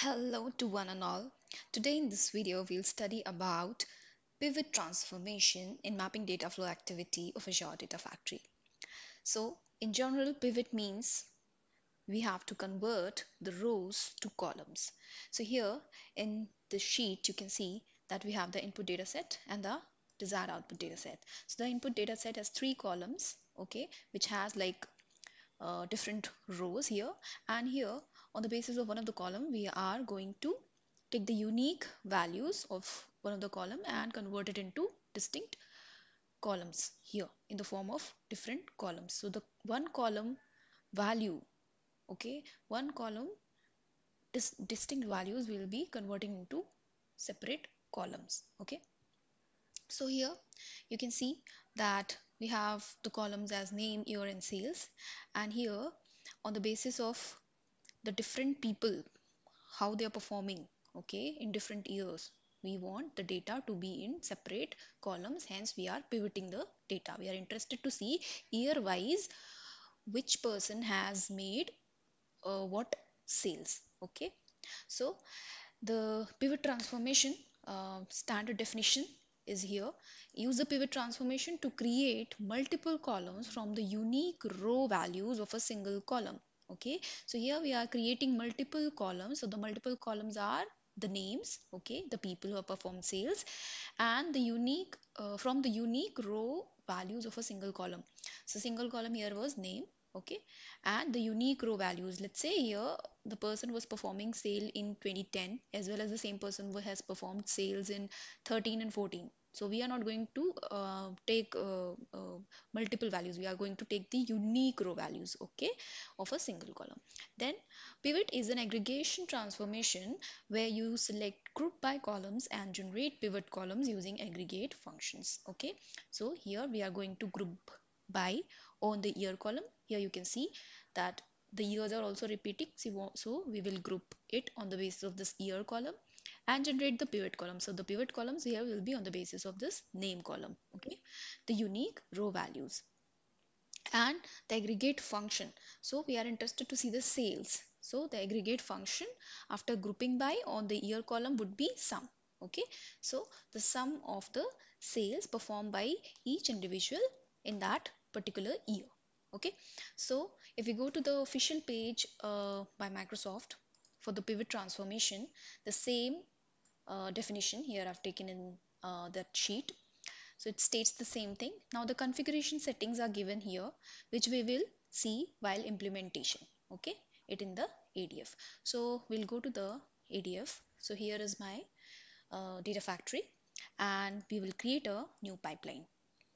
Hello to one and all. Today in this video we'll study about pivot transformation in mapping data flow activity of Azure Data Factory. So in general pivot means we have to convert the rows to columns. So here in the sheet you can see that we have the input data set and the desired output data set. So the input data set has three columns okay which has like uh, different rows here and here on the basis of one of the column we are going to take the unique values of one of the column and convert it into distinct columns here in the form of different columns. So the one column value okay one column dis distinct values will be converting into separate columns okay. So here you can see that we have the columns as name year and sales. And here on the basis of the different people how they are performing okay in different years. We want the data to be in separate columns. Hence we are pivoting the data. We are interested to see year wise which person has made uh, what sales okay. So the pivot transformation uh, standard definition is here. Use the pivot transformation to create multiple columns from the unique row values of a single column okay? So here we are creating multiple columns. So the multiple columns are the names okay? The people who have performed sales and the unique uh, from the unique row values of a single column. So single column here was name okay? And the unique row values. Let's say here the person was performing sale in 2010 as well as the same person who has performed sales in 13 and 14 so we are not going to uh, take uh, uh, multiple values. We are going to take the unique row values okay of a single column. Then pivot is an aggregation transformation where you select group by columns and generate pivot columns using aggregate functions okay. So here we are going to group by on the year column. Here you can see that the years are also repeating. So we will group it on the basis of this year column and generate the pivot column. So the pivot columns here will be on the basis of this name column okay? The unique row values and the aggregate function. So we are interested to see the sales. So the aggregate function after grouping by on the year column would be sum okay? So the sum of the sales performed by each individual in that particular year okay? So if we go to the official page uh, by Microsoft for the pivot transformation the same uh, definition here I've taken in uh, that sheet. So it states the same thing. Now the configuration settings are given here which we will see while implementation okay? It in the ADF so we'll go to the ADF so here is my uh, data factory and we will create a new pipeline.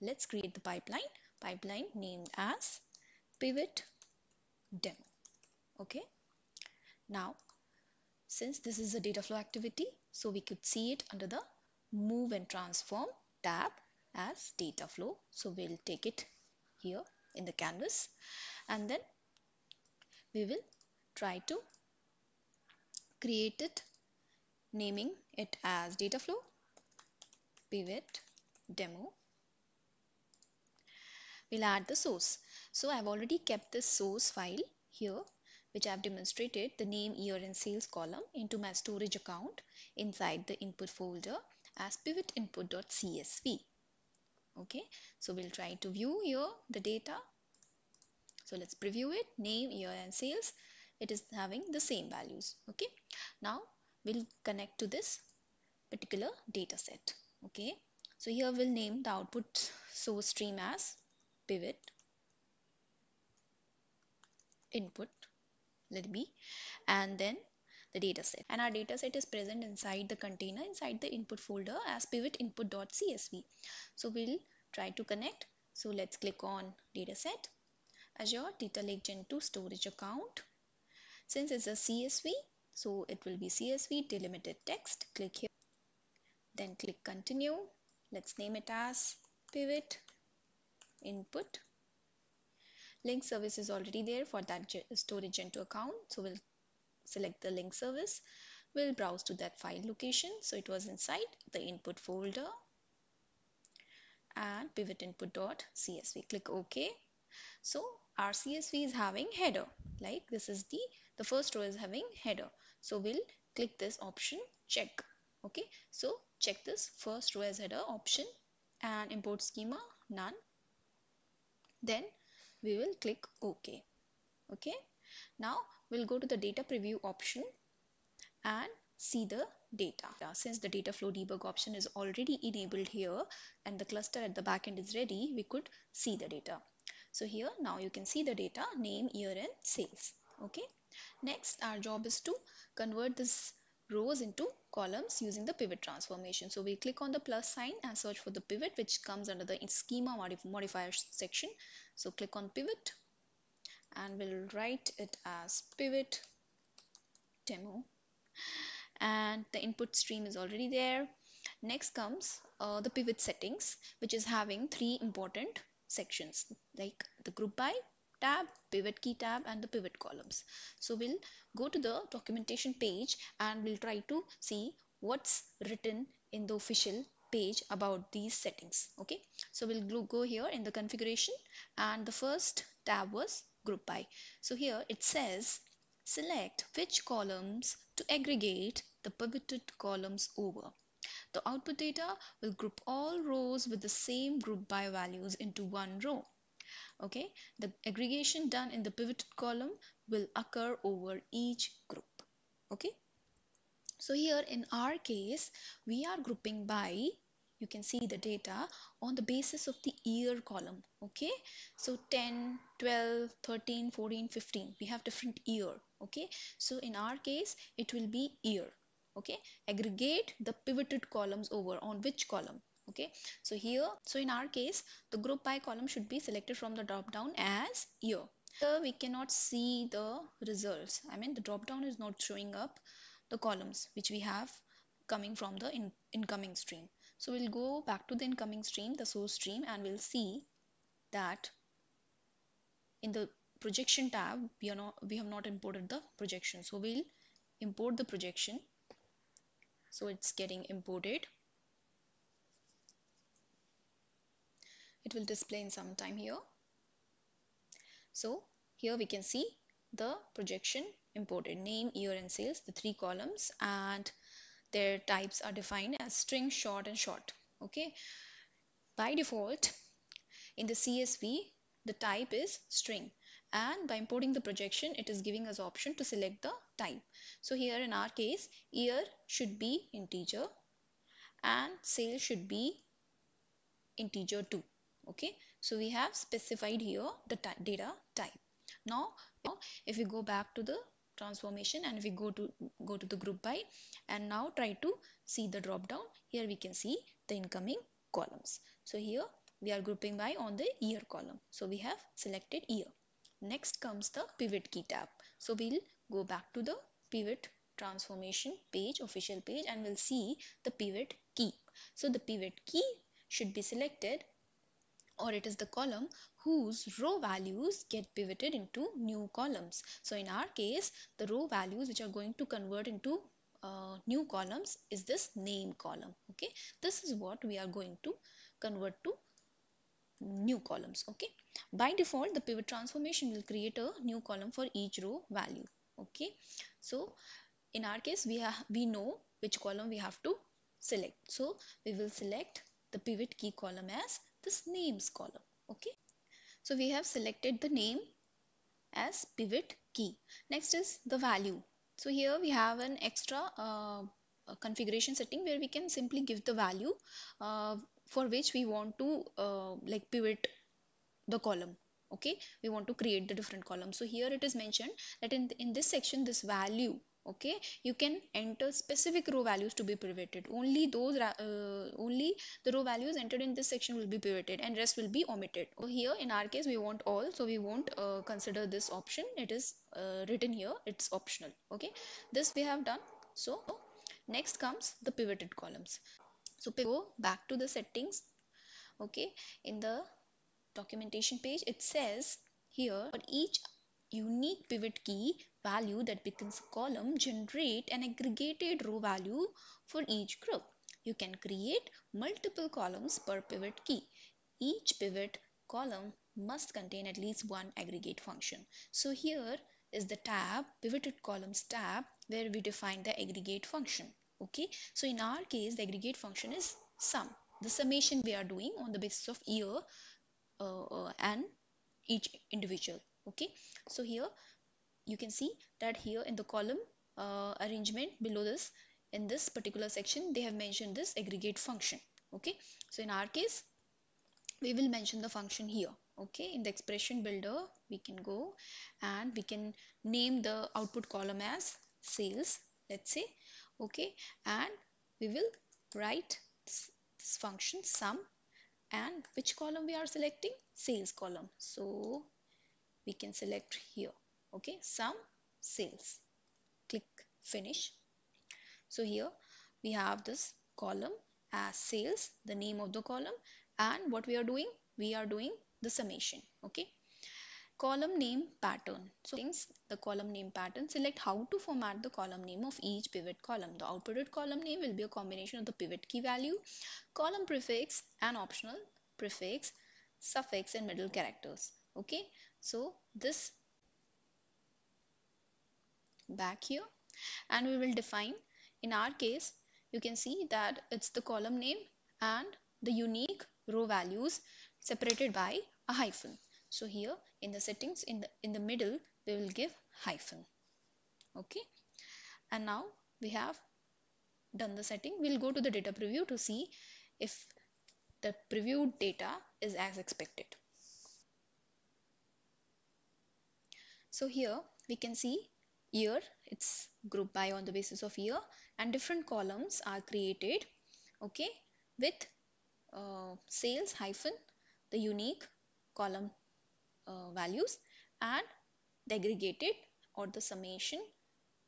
Let's create the pipeline. Pipeline named as pivot demo okay? Now since this is a data flow activity so we could see it under the move and transform tab as data flow. So we'll take it here in the canvas and then we will try to create it naming it as data flow pivot demo. We'll add the source. So I've already kept this source file here which I've demonstrated the name, year and sales column into my storage account inside the input folder as pivot input.csv. Okay, so we'll try to view here the data. So let's preview it, name, year and sales. It is having the same values. Okay, now we'll connect to this particular data set. Okay, so here we'll name the output source stream as pivot input let be and then the data set. And our data set is present inside the container inside the input folder as pivot input.csv so we'll try to connect. So let's click on data set azure data lake gen 2 storage account. Since it's a csv so it will be csv delimited text click here. Then click continue. Let's name it as pivot input link service is already there for that storage gen2 account. So we'll select the link service. We'll browse to that file location. So it was inside the input folder and pivot input.csv click ok. So our csv is having header like this is the the first row is having header. So we'll click this option check. Okay? So check this first row as header option and import schema none. Then we will click ok. Okay now we'll go to the data preview option and see the data. Since the data flow debug option is already enabled here and the cluster at the backend is ready we could see the data. So here now you can see the data name year and sales. Okay next our job is to convert this rows into columns using the pivot transformation. So we click on the plus sign and search for the pivot which comes under the schema modif modifier section. So click on pivot and we'll write it as pivot demo and the input stream is already there. Next comes uh, the pivot settings which is having three important sections like the group by tab, pivot key tab and the pivot columns. So we'll go to the documentation page and we'll try to see what's written in the official page about these settings. Okay? So we'll go here in the configuration and the first tab was group by so here it says select which columns to aggregate the pivoted columns over. The output data will group all rows with the same group by values into one row okay? The aggregation done in the pivoted column will occur over each group. Okay? So here in our case we are grouping by you can see the data on the basis of the year column. Okay? So 10 12 13 14 15 we have different year. Okay? So in our case it will be year. Okay? Aggregate the pivoted columns over on which column okay? So here so in our case the group by column should be selected from the drop down as year here we cannot see the results. I mean the drop down is not showing up the columns which we have coming from the in, incoming stream. So we'll go back to the incoming stream the source stream and we'll see that in the projection tab we are not we have not imported the projection. So we'll import the projection. So it's getting imported it will display in some time here. So here we can see the projection imported name year and sales the three columns and their types are defined as string short and short okay? By default in the csv the type is string and by importing the projection it is giving us option to select the type. So here in our case year should be integer and sales should be integer 2 okay so we have specified here the data type. Now if we go back to the transformation and we go to go to the group by and now try to see the drop down here we can see the incoming columns. So here we are grouping by on the year column. So we have selected year. Next comes the pivot key tab. So we'll go back to the pivot transformation page official page and we'll see the pivot key. So the pivot key should be selected or it is the column whose row values get pivoted into new columns. So in our case, the row values which are going to convert into uh, new columns is this name column. Okay, this is what we are going to convert to new columns. Okay, by default, the pivot transformation will create a new column for each row value. Okay, so in our case, we have we know which column we have to select. So we will select the pivot key column as this names column okay? So we have selected the name as pivot key. Next is the value. So here we have an extra uh, configuration setting where we can simply give the value uh, for which we want to uh, like pivot the column okay? We want to create the different columns so here it is mentioned that in, in this section this value okay? You can enter specific row values to be pivoted. Only those uh, only the row values entered in this section will be pivoted and rest will be omitted. So here in our case we want all so we won't uh, consider this option. It is uh, written here. It's optional. Okay? This we have done. So next comes the pivoted columns. So go back to the settings. Okay? In the documentation page it says here for each unique pivot key value that becomes a column generate an aggregated row value for each group. You can create multiple columns per pivot key. Each pivot column must contain at least one aggregate function. So here is the tab, pivoted columns tab, where we define the aggregate function okay so in our case the aggregate function is sum the summation we are doing on the basis of year uh, uh, and each individual okay so here you can see that here in the column uh, arrangement below this in this particular section they have mentioned this aggregate function. Okay so in our case we will mention the function here. Okay in the expression builder we can go and we can name the output column as sales let's say. Okay and we will write this, this function sum and which column we are selecting? Sales column. So we can select here. Okay sum sales. Click finish. So here we have this column as sales the name of the column and what we are doing? We are doing the summation. Okay column name pattern. So things the column name pattern select how to format the column name of each pivot column. The outputted column name will be a combination of the pivot key value column prefix and optional prefix suffix and middle characters. Okay so this back here and we will define. In our case you can see that it's the column name and the unique row values separated by a hyphen. So here in the settings in the in the middle we will give hyphen. Okay? And now we have done the setting. We'll go to the data preview to see if the previewed data is as expected so here we can see year it's grouped by on the basis of year and different columns are created okay with uh, sales hyphen the unique column uh, values and the aggregated or the summation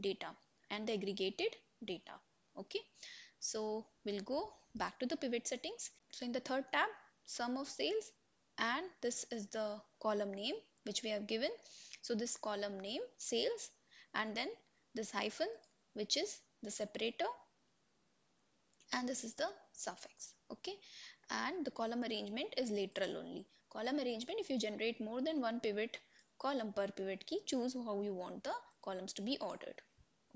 data and the aggregated data okay. So we'll go back to the pivot settings. So in the third tab sum of sales and this is the column name which we have given so this column name sales and then this hyphen which is the separator and this is the suffix okay? And the column arrangement is lateral only. Column arrangement if you generate more than one pivot column per pivot key choose how you want the columns to be ordered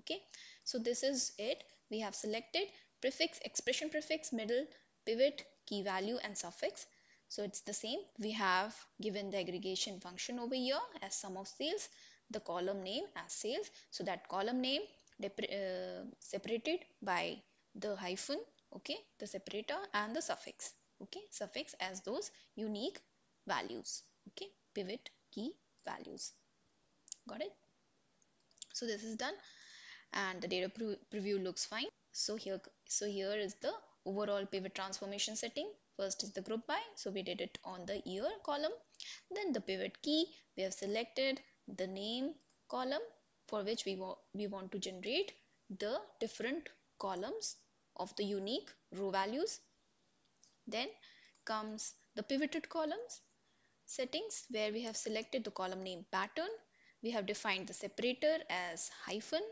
okay? So this is it. We have selected prefix expression prefix middle pivot key value and suffix so it's the same. We have given the aggregation function over here as sum of sales the column name as sales. So that column name uh, separated by the hyphen okay the separator and the suffix okay suffix as those unique values okay pivot key values. Got it? So this is done and the data pre preview looks fine. So here so here is the overall pivot transformation setting first is the group by so we did it on the year column. Then the pivot key. We have selected the name column for which we, wa we want to generate the different columns of the unique row values. Then comes the pivoted columns settings where we have selected the column name pattern. We have defined the separator as hyphen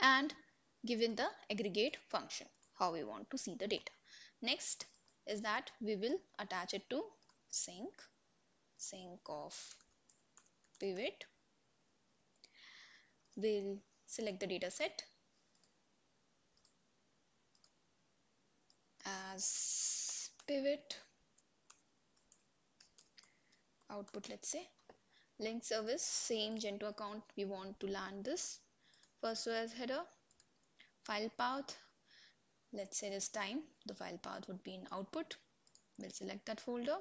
and given the aggregate function how we want to see the data next is that we will attach it to sink sink of pivot. We'll select the data set as pivot. Output let's say. Link service same gen2 account we want to land this. First as header file path let's say this time the file path would be in output. We'll select that folder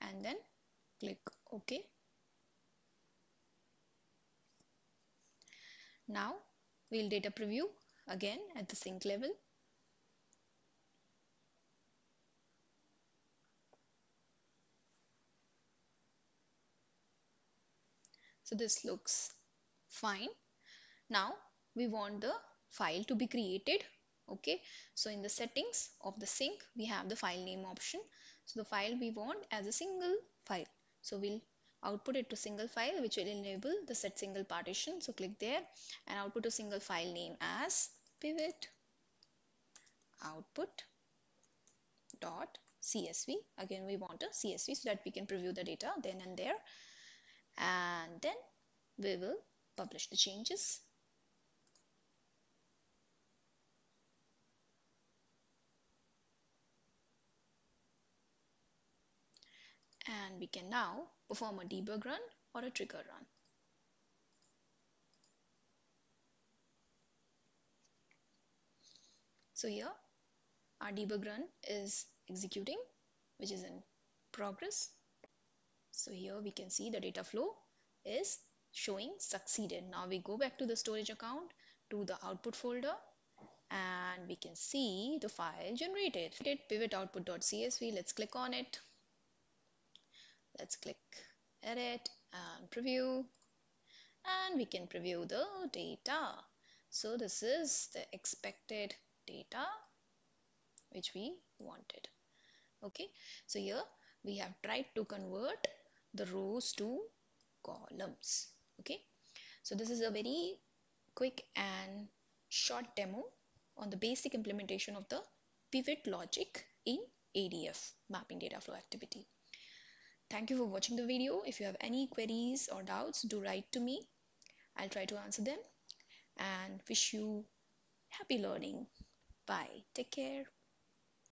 and then click ok. Now we'll data preview again at the sink level. So this looks fine. Now we want the file to be created okay. So in the settings of the sink we have the file name option. So the file we want as a single file. So we'll output it to single file which will enable the set single partition. So click there and output a single file name as pivot output dot csv. Again we want a csv so that we can preview the data then and there. And then we will publish the changes. And we can now perform a debug run or a trigger run. So here our debug run is executing which is in progress. So here we can see the data flow is showing succeeded. Now we go back to the storage account to the output folder and we can see the file generated. Pivot output.csv. Let's click on it. Let's click edit and preview and we can preview the data. So this is the expected data which we wanted. Okay, so here we have tried to convert the rows to columns. Okay, so this is a very quick and short demo on the basic implementation of the pivot logic in ADF mapping data flow activity. Thank you for watching the video. If you have any queries or doubts, do write to me. I'll try to answer them and wish you happy learning. Bye. Take care.